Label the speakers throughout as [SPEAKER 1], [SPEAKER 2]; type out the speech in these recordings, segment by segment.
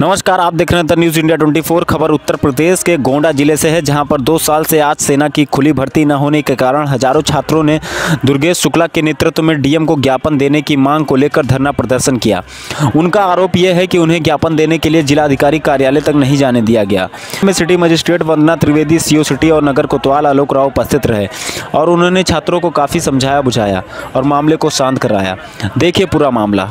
[SPEAKER 1] नमस्कार, आप देख रहे हैं द न्यूज़ इंडिया 24 खबर उत्तर प्रदेश के गोंडा ज़िले से है, जहाँ पर दो साल से आज सेना की खुली भर्ती न होने के कारण हज़ारों छात्रों ने दुर्गेश शुक्ला के नेतृत्व में डीएम को ज्ञापन देने की मांग को लेकर धरना प्रदर्शन किया। उनका आरोप यह है कि उन्हें ज्ञापन देने के लिए जिलाधिकारी कार्यालय तक नहीं जाने दिया गया। City magistrate Vandana Trivedi, CO city और नगर कोतवाल आलोक राव उपस्थित रहे और उन्होंने छात्रों को काफ़ी समझाया बुझाया और मामले को शांत कराया। देखिए पूरा मामला।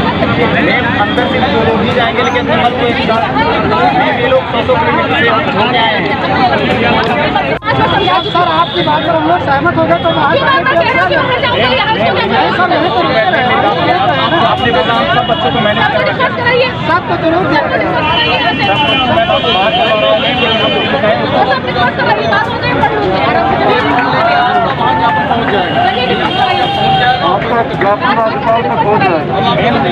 [SPEAKER 2] अंदर से लोग ही जाएँगे लेकिन कमल के ये लोग सौ सौ किलोमीटर से घूमने आए हैं।
[SPEAKER 3] सर आपकी बात पर हम लोग सहमत हो गए तो
[SPEAKER 2] आपने बताया सब बच्चों को मैनेज कर रहे
[SPEAKER 3] सबको ज़रूर
[SPEAKER 4] आपका ज्ञापन राज्यपाल तक जाएगा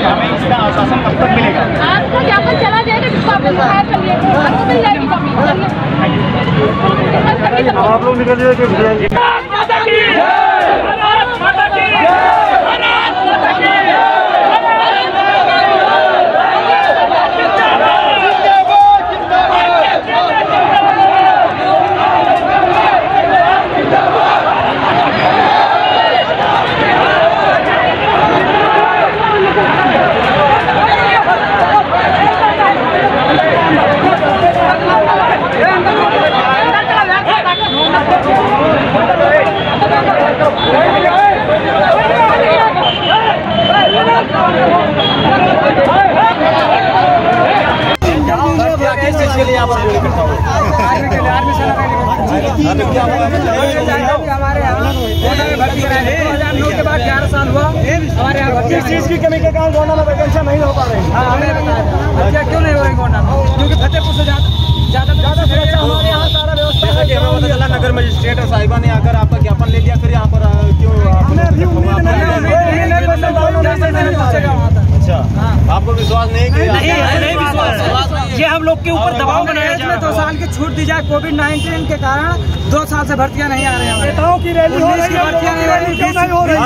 [SPEAKER 2] हमें इसका आश्वासन कब तक मिलेगा
[SPEAKER 5] आपको ज्ञापन चला जाएगा जिसको आपने सहायता कर लिया आपको मिल जाएगी कॉपी चलिए
[SPEAKER 4] अब आप लोग निकल कि जाएँगे
[SPEAKER 2] किस चीज़ के लिए यहाँ पर विरोध करता हूँ
[SPEAKER 3] के बाद ग्यारह साल हुआ हमारे यहाँ
[SPEAKER 2] किस चीज़ की कमी के कारण गोंडा में वैकेंसी नहीं हो पा रही
[SPEAKER 3] भर्तियाँ क्यों नहीं हो रही गोंडा में क्योंकि फतेहपुर से ज़्यादा ज़्यादा सुरक्षा हमारे यहाँ सारा व्यवस्था
[SPEAKER 2] जैसा कि पता चला नगर मजिस्ट्रेट और साहिबा ने आकर आपका ज्ञापन ले लिया फिर यहाँ पर क्यों हमें अभी उम्मीद अच्छा आपको विश्वास नहीं कि
[SPEAKER 3] ये हम लोग के ऊपर दबाव बनाया जा रहा है दो साल की छूट दी जाए कोविड 19 के कारण दो साल से भर्तियाँ नहीं आ रही हैं। नेताओं की रैली हो रही है भर्तियाँ नहीं हो रही क्यों नहीं हो रही।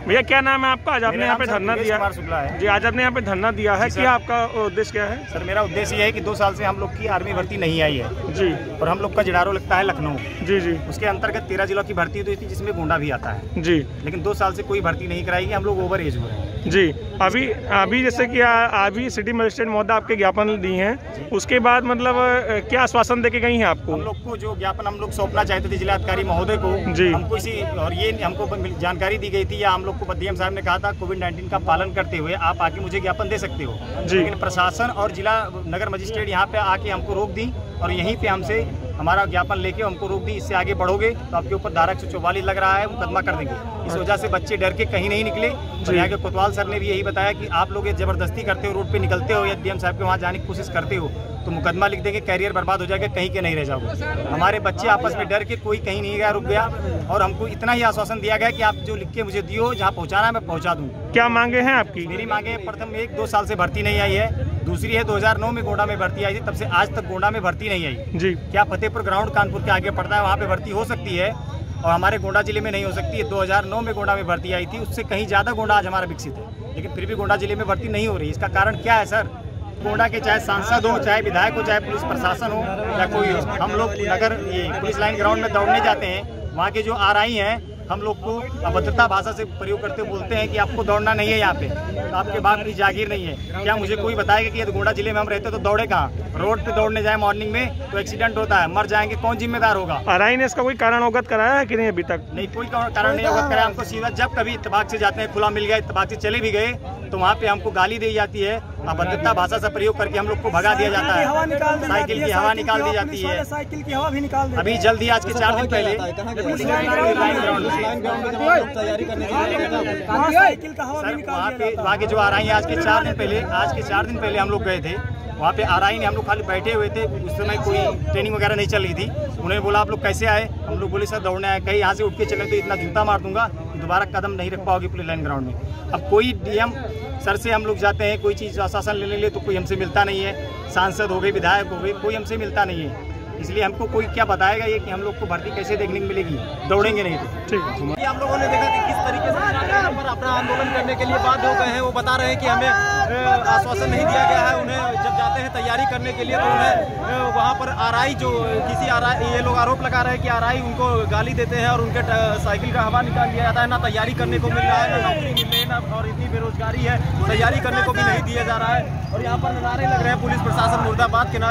[SPEAKER 6] भैया क्या नाम है आपका? आज आपने यहाँ पे धरना दिया
[SPEAKER 2] है।
[SPEAKER 6] जी आज आपने यहाँ पे धरना दिया है।
[SPEAKER 2] जी,
[SPEAKER 6] कि आपका उद्देश्य क्या है?
[SPEAKER 2] सर मेरा उद्देश्य ये है कि दो साल से हम लोग की आर्मी भर्ती नहीं आई है।
[SPEAKER 6] जी।
[SPEAKER 2] और हम लोग का जिडारो लगता है लखनऊ।
[SPEAKER 6] जी जी।
[SPEAKER 2] उसके अंतर्गत तेरह जिलों की भर्ती हुई थी जिसमें गोंडा भी आता है।
[SPEAKER 6] जी।
[SPEAKER 2] लेकिन दो साल से कोई भर्ती नहीं कराई गई हम लोग ओवर एज हुए हैं।
[SPEAKER 6] जी अभी अभी जैसे कि अभी सिटी मजिस्ट्रेट महोदय आपके ज्ञापन दी हैं उसके बाद मतलब क्या आश्वासन दे के गई हैं आपको
[SPEAKER 2] हम लोग को जो ज्ञापन हम लोग सौंपना चाहते थे जिलाधिकारी महोदय को
[SPEAKER 6] जी।
[SPEAKER 2] हमको इसी और ये हमको जानकारी दी गई थी या हम लोग को डीएम साहब ने कहा था कोविड 19 का पालन करते हुए आप आके मुझे ज्ञापन दे सकते हो
[SPEAKER 6] जी।
[SPEAKER 2] लेकिन प्रशासन और जिला नगर मजिस्ट्रेट यहाँ पे आके हमको रोक दी और यहीं पे हमसे हमारा ज्ञापन लेके हमको रोक दी इससे आगे बढ़ोगे तो आपके ऊपर धारा एक लग रहा है मुकदमा कर देंगे। इस वजह से बच्चे डर के कहीं नहीं निकले। और यहाँ के कोतवाल सर ने भी यही बताया कि आप लोग ये ज़बरदस्ती करते हो रोड पे निकलते हो या डीएम साहब के वहाँ जाने की कोशिश करते हो तो मुकदमा लिख देंगे कैरियर बर्बाद हो जाएगा कहीं के नहीं रह जाओगे। हमारे बच्चे आपस में डर के कोई कहीं नहीं गया रुक गया और हमको इतना ही आश्वासन दिया गया कि आप जो लिख के मुझे दियो जहाँ पहुँचाना है मैं पहुँचा दूँ।
[SPEAKER 6] क्या मांगे हैं आपकी?
[SPEAKER 2] मेरी मांगे प्रथम एक दो साल से भर्ती नहीं आई है। दूसरी है 2009 में गोंडा में भर्ती आई थी तब से आज तक गोंडा में भर्ती नहीं आई।
[SPEAKER 6] जी।
[SPEAKER 2] क्या फतेहपुर ग्राउंड कानपुर के आगे पड़ता है वहाँ पे भर्ती हो सकती है और हमारे गोंडा ज़िले में नहीं हो सकती है। 2009 में गोंडा में भर्ती आई थी उससे कहीं ज़्यादा गोंडा आज हमारा विकसित है लेकिन फिर भी गोंडा ज़िले में भर्ती नहीं हो रही। इसका कारण क्या है सर? गोंडा के चाहे सांसद हो चाहे विधायक हो चाहे पुलिस प्रशासन हो या कोई हो हम लोग नगर ये पुलिस लाइन ग्राउंड में दौड़ने जाते हैं वहाँ के जो आर आई हैं हम लोग को अभद्रता भाषा से प्रयोग करते बोलते हैं कि आपको दौड़ना नहीं है यहाँ पे। तो आपके बाप की जागीर नहीं है। क्या मुझे कोई बताएगा कि यदि गोंडा ज़िले में हम रहते तो दौड़े कहाँ? रोड पे दौड़ने जाए मॉर्निंग में तो एक्सीडेंट होता है। मर जाएँगे कौन जिम्मेदार होगा?
[SPEAKER 6] आरआई ने इसका कोई कारण अवगत कराया है कि नहीं अभी तक?
[SPEAKER 2] नहीं कोई कारण नहीं अवगत कराया। हमको सीधा जब कभी इतबाक से जाते हैं खुला मिल गया इतबाक से चले भी गए तो वहाँ पे हमको गाली दी जाती है। अभद्रता भाषा का प्रयोग करके हम लोग को भगा दिया जाता है। साइकिल की हवा निकाल दी जाती है
[SPEAKER 3] साइकिल की हवा भी निकाल
[SPEAKER 2] अभी जल्दी आज के चार दिन पहले। वहाँ पे वहाँ के जो आ रही है आज के चार दिन पहले आज के चार दिन पहले हम लोग गए थे। वहाँ पे आ रही ने हम लोग खाली बैठे हुए थे। उस समय कोई ट्रेनिंग वगैरह नहीं चल रही थी। उन्होंने बोला आप लोग कैसे आए? हम लोग बोले सर दौड़ने आए। कहीं यहाँ से उठ के चले तो इतना जूता मार दूँगा। दोबारा कदम नहीं रख पाओगे पुलिस लाइन ग्राउंड में। अब कोई डीएम सर से हम लोग जाते हैं कोई चीज़ आश्वासन लेने लिए तो कोई हमसे मिलता नहीं है। सांसद हो गए विधायक हो गए कोई हमसे मिलता नहीं है। इसलिए हमको कोई क्या बताएगा ये कि हम लोग को भर्ती कैसे देखने को मिलेगी? दौड़ेंगे नहीं तो।
[SPEAKER 6] ठीक है।
[SPEAKER 7] हम लोगों ने देखा कि किस तरीके से यहाँ पे यहाँ पर अपना आंदोलन करने के लिए बाध्य हो गए हैं। वो बता रहे हैं कि हमें आश्वासन नहीं दिया गया है उन्हें। जब जाते हैं तैयारी करने के लिए तो उन्हें वहाँ पर आरआई जो, किसी आरआई, ये लोग आरोप लगा रहे हैं कि आरआई उनको गाली देते हैं और उनके साइकिल का हवा निकाल दिया जाता है। ना तैयारी करने को मिल रहा है, ना नौकरी मिल रही ना और इतनी बेरोजगारी है। तैयारी करने को भी नहीं दिया जा रहा है। और यहाँ पर नारे लग रहे हैं। पुलिस प्रशासन मुर्दाबाद के नारे